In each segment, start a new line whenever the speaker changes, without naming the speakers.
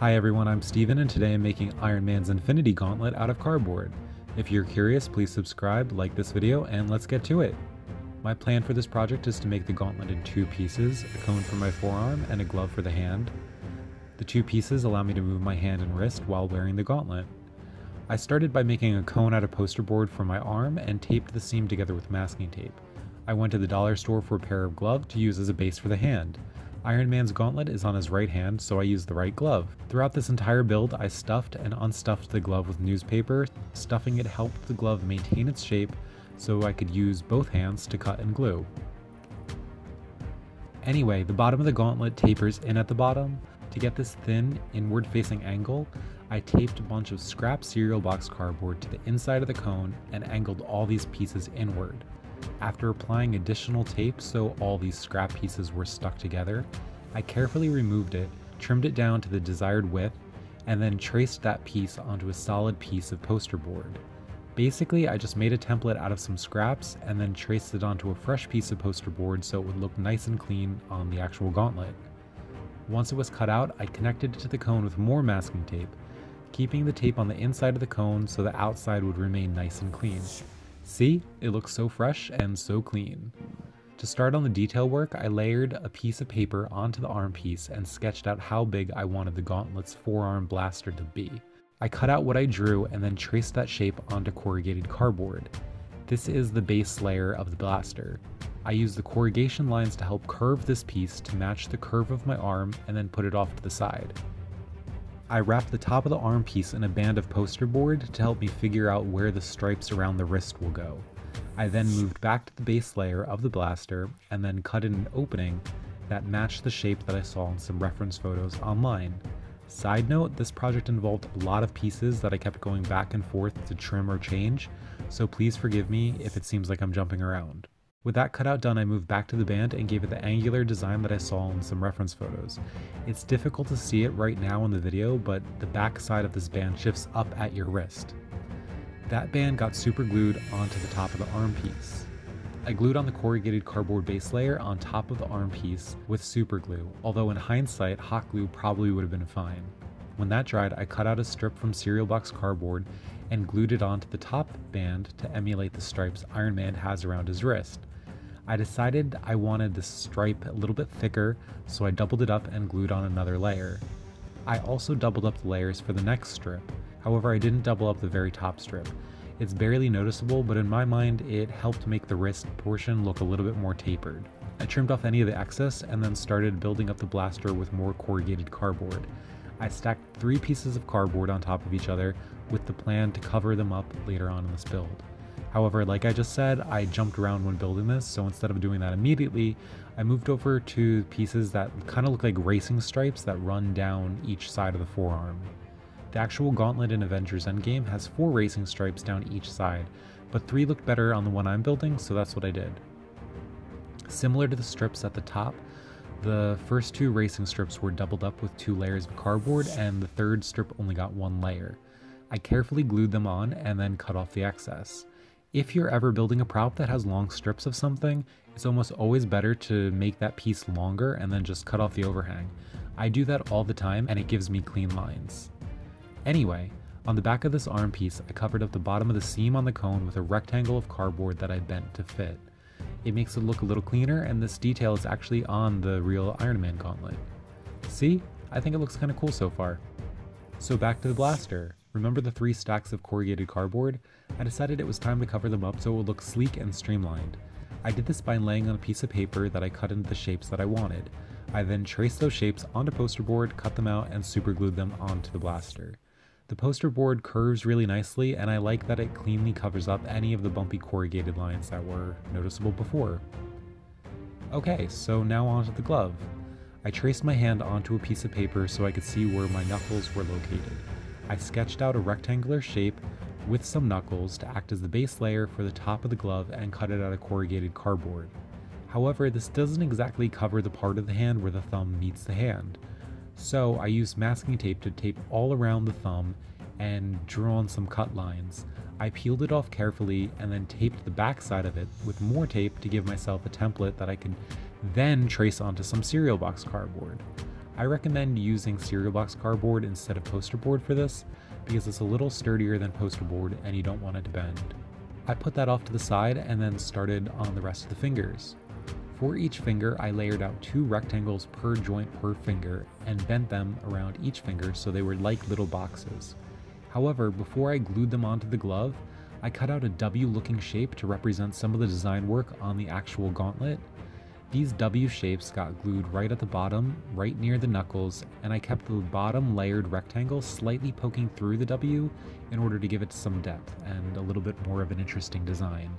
Hi everyone, I'm Steven and today I'm making Iron Man's Infinity Gauntlet out of cardboard. If you're curious, please subscribe, like this video, and let's get to it. My plan for this project is to make the gauntlet in two pieces, a cone for my forearm and a glove for the hand. The two pieces allow me to move my hand and wrist while wearing the gauntlet. I started by making a cone out of poster board for my arm and taped the seam together with masking tape. I went to the dollar store for a pair of gloves to use as a base for the hand. Iron Man's gauntlet is on his right hand, so I used the right glove. Throughout this entire build, I stuffed and unstuffed the glove with newspaper. Stuffing it helped the glove maintain its shape, so I could use both hands to cut and glue. Anyway, the bottom of the gauntlet tapers in at the bottom. To get this thin, inward facing angle, I taped a bunch of scrap cereal box cardboard to the inside of the cone and angled all these pieces inward. After applying additional tape so all these scrap pieces were stuck together, I carefully removed it, trimmed it down to the desired width, and then traced that piece onto a solid piece of poster board. Basically, I just made a template out of some scraps and then traced it onto a fresh piece of poster board so it would look nice and clean on the actual gauntlet. Once it was cut out, I connected it to the cone with more masking tape, keeping the tape on the inside of the cone so the outside would remain nice and clean. See, it looks so fresh and so clean. To start on the detail work, I layered a piece of paper onto the arm piece and sketched out how big I wanted the gauntlet's forearm blaster to be. I cut out what I drew and then traced that shape onto corrugated cardboard. This is the base layer of the blaster. I used the corrugation lines to help curve this piece to match the curve of my arm and then put it off to the side. I wrapped the top of the arm piece in a band of poster board to help me figure out where the stripes around the wrist will go. I then moved back to the base layer of the blaster and then cut in an opening that matched the shape that I saw in some reference photos online. Side note, this project involved a lot of pieces that I kept going back and forth to trim or change, so please forgive me if it seems like I'm jumping around. With that cutout done, I moved back to the band and gave it the angular design that I saw in some reference photos. It's difficult to see it right now in the video, but the back side of this band shifts up at your wrist. That band got super glued onto the top of the arm piece. I glued on the corrugated cardboard base layer on top of the arm piece with super glue, although in hindsight, hot glue probably would have been fine. When that dried, I cut out a strip from cereal box cardboard and glued it onto the top band to emulate the stripes Iron Man has around his wrist. I decided I wanted the stripe a little bit thicker, so I doubled it up and glued on another layer. I also doubled up the layers for the next strip, however I didn't double up the very top strip. It's barely noticeable, but in my mind it helped make the wrist portion look a little bit more tapered. I trimmed off any of the excess and then started building up the blaster with more corrugated cardboard. I stacked three pieces of cardboard on top of each other with the plan to cover them up later on in this build. However, like I just said, I jumped around when building this, so instead of doing that immediately, I moved over to pieces that kind of look like racing stripes that run down each side of the forearm. The actual gauntlet in Avengers Endgame has four racing stripes down each side, but three looked better on the one I'm building, so that's what I did. Similar to the strips at the top, the first two racing strips were doubled up with two layers of cardboard, and the third strip only got one layer. I carefully glued them on and then cut off the excess. If you're ever building a prop that has long strips of something, it's almost always better to make that piece longer and then just cut off the overhang. I do that all the time and it gives me clean lines. Anyway, on the back of this arm piece, I covered up the bottom of the seam on the cone with a rectangle of cardboard that I bent to fit. It makes it look a little cleaner and this detail is actually on the real Iron Man gauntlet. See? I think it looks kinda cool so far. So back to the blaster. Remember the three stacks of corrugated cardboard? I decided it was time to cover them up so it would look sleek and streamlined. I did this by laying on a piece of paper that I cut into the shapes that I wanted. I then traced those shapes onto poster board, cut them out, and superglued them onto the blaster. The poster board curves really nicely, and I like that it cleanly covers up any of the bumpy corrugated lines that were noticeable before. Okay, so now onto the glove. I traced my hand onto a piece of paper so I could see where my knuckles were located. I sketched out a rectangular shape with some knuckles to act as the base layer for the top of the glove and cut it out of corrugated cardboard. However, this doesn't exactly cover the part of the hand where the thumb meets the hand. So I used masking tape to tape all around the thumb and drew on some cut lines. I peeled it off carefully and then taped the back side of it with more tape to give myself a template that I could then trace onto some cereal box cardboard. I recommend using cereal box cardboard instead of poster board for this because it's a little sturdier than poster board and you don't want it to bend. I put that off to the side and then started on the rest of the fingers. For each finger, I layered out two rectangles per joint per finger and bent them around each finger so they were like little boxes. However, before I glued them onto the glove, I cut out a W looking shape to represent some of the design work on the actual gauntlet. These W shapes got glued right at the bottom, right near the knuckles, and I kept the bottom layered rectangle slightly poking through the W in order to give it some depth and a little bit more of an interesting design.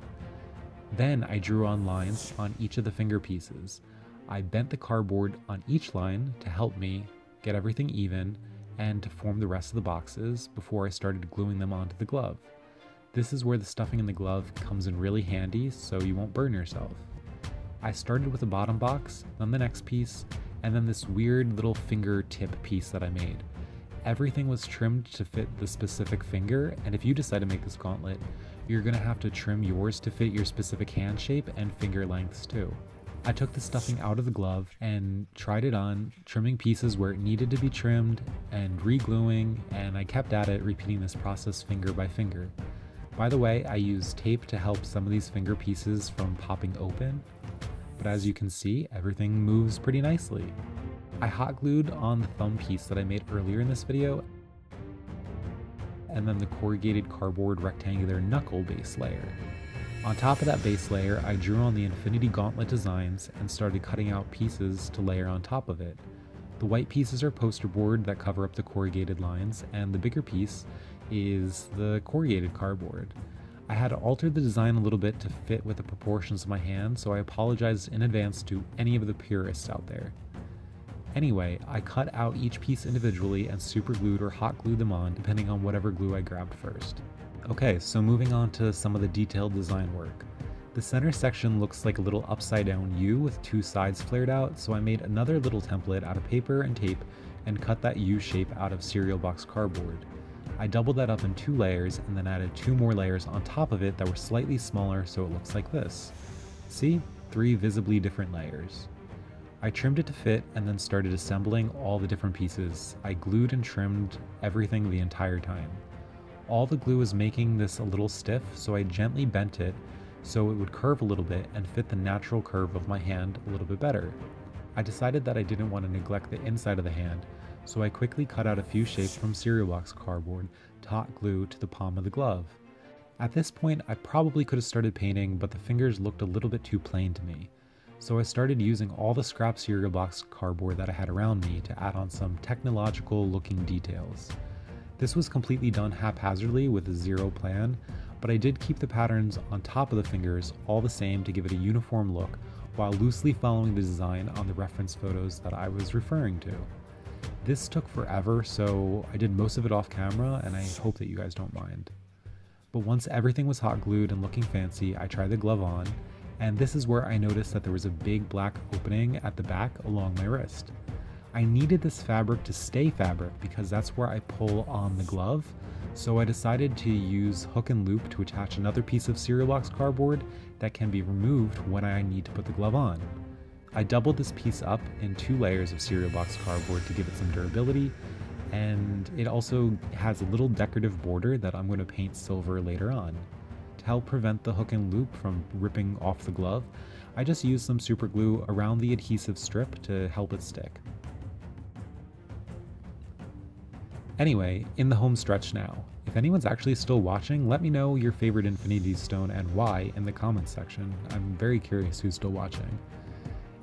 Then I drew on lines on each of the finger pieces. I bent the cardboard on each line to help me get everything even and to form the rest of the boxes before I started gluing them onto the glove. This is where the stuffing in the glove comes in really handy so you won't burn yourself. I started with the bottom box, then the next piece, and then this weird little finger tip piece that I made. Everything was trimmed to fit the specific finger, and if you decide to make this gauntlet, you're gonna have to trim yours to fit your specific hand shape and finger lengths too. I took the stuffing out of the glove and tried it on, trimming pieces where it needed to be trimmed and re-gluing, and I kept at it repeating this process finger by finger. By the way, I used tape to help some of these finger pieces from popping open, but as you can see, everything moves pretty nicely. I hot glued on the thumb piece that I made earlier in this video, and then the corrugated cardboard rectangular knuckle base layer. On top of that base layer, I drew on the Infinity Gauntlet designs and started cutting out pieces to layer on top of it. The white pieces are poster board that cover up the corrugated lines, and the bigger piece is the corrugated cardboard. I had altered the design a little bit to fit with the proportions of my hand, so I apologize in advance to any of the purists out there. Anyway, I cut out each piece individually and super glued or hot glued them on depending on whatever glue I grabbed first. Okay, so moving on to some of the detailed design work. The center section looks like a little upside down U with two sides flared out, so I made another little template out of paper and tape and cut that U shape out of cereal box cardboard. I doubled that up in two layers and then added two more layers on top of it that were slightly smaller so it looks like this. See? Three visibly different layers. I trimmed it to fit and then started assembling all the different pieces. I glued and trimmed everything the entire time. All the glue was making this a little stiff, so I gently bent it so it would curve a little bit and fit the natural curve of my hand a little bit better. I decided that I didn't want to neglect the inside of the hand, so I quickly cut out a few shapes from cereal box cardboard hot glue to the palm of the glove. At this point, I probably could have started painting, but the fingers looked a little bit too plain to me. So I started using all the scrap cereal box cardboard that I had around me to add on some technological looking details. This was completely done haphazardly with a zero plan, but I did keep the patterns on top of the fingers all the same to give it a uniform look while loosely following the design on the reference photos that I was referring to. This took forever, so I did most of it off camera, and I hope that you guys don't mind. But once everything was hot glued and looking fancy, I tried the glove on, and this is where I noticed that there was a big black opening at the back along my wrist. I needed this fabric to stay fabric because that's where I pull on the glove, so I decided to use hook and loop to attach another piece of cereal box cardboard that can be removed when I need to put the glove on. I doubled this piece up in two layers of cereal box cardboard to give it some durability, and it also has a little decorative border that I'm going to paint silver later on. To help prevent the hook and loop from ripping off the glove, I just used some super glue around the adhesive strip to help it stick. Anyway, in the home stretch now. If anyone's actually still watching, let me know your favorite Infinity Stone and why in the comments section. I'm very curious who's still watching.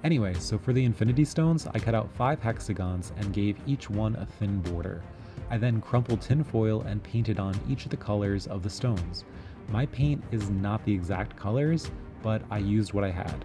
Anyway, so for the Infinity Stones, I cut out 5 hexagons and gave each one a thin border. I then crumpled tinfoil and painted on each of the colors of the stones. My paint is not the exact colors, but I used what I had.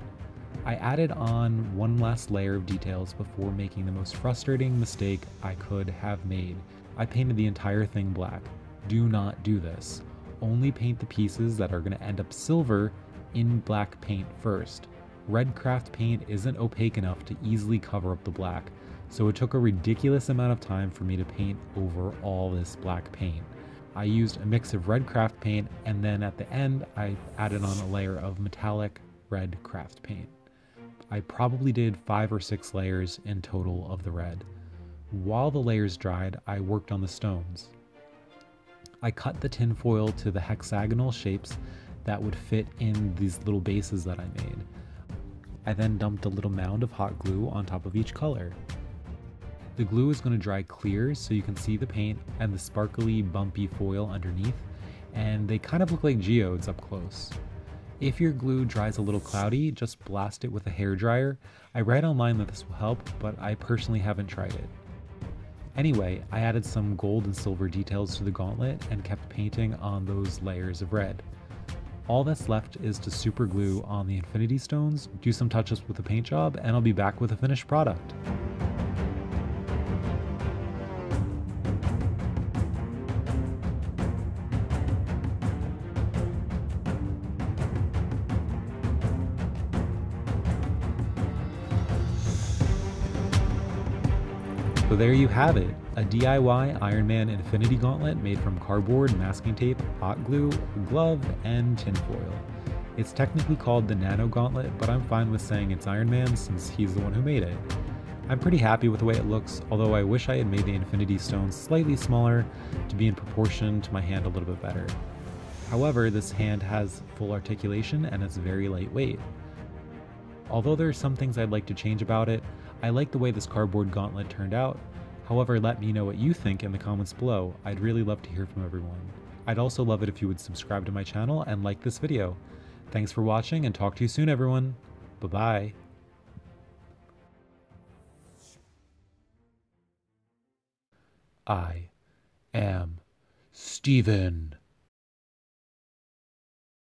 I added on one last layer of details before making the most frustrating mistake I could have made. I painted the entire thing black. Do not do this. Only paint the pieces that are going to end up silver in black paint first. Red craft paint isn't opaque enough to easily cover up the black, so it took a ridiculous amount of time for me to paint over all this black paint. I used a mix of red craft paint and then at the end I added on a layer of metallic red craft paint. I probably did five or six layers in total of the red. While the layers dried, I worked on the stones. I cut the tinfoil to the hexagonal shapes that would fit in these little bases that I made. I then dumped a little mound of hot glue on top of each color. The glue is going to dry clear so you can see the paint and the sparkly bumpy foil underneath, and they kind of look like geodes up close. If your glue dries a little cloudy, just blast it with a hair dryer. I read online that this will help, but I personally haven't tried it. Anyway, I added some gold and silver details to the gauntlet and kept painting on those layers of red. All that's left is to super glue on the infinity stones, do some touches with the paint job, and I'll be back with a finished product. So there you have it, a DIY Iron Man Infinity Gauntlet made from cardboard, masking tape, hot glue, glove, and tinfoil. It's technically called the Nano Gauntlet, but I'm fine with saying it's Iron Man since he's the one who made it. I'm pretty happy with the way it looks, although I wish I had made the Infinity Stones slightly smaller to be in proportion to my hand a little bit better. However, this hand has full articulation and it's very lightweight. Although there are some things I'd like to change about it, I like the way this cardboard gauntlet turned out. However, let me know what you think in the comments below. I'd really love to hear from everyone. I'd also love it if you would subscribe to my channel and like this video. Thanks for watching and talk to you soon everyone. Bye bye. I am Steven.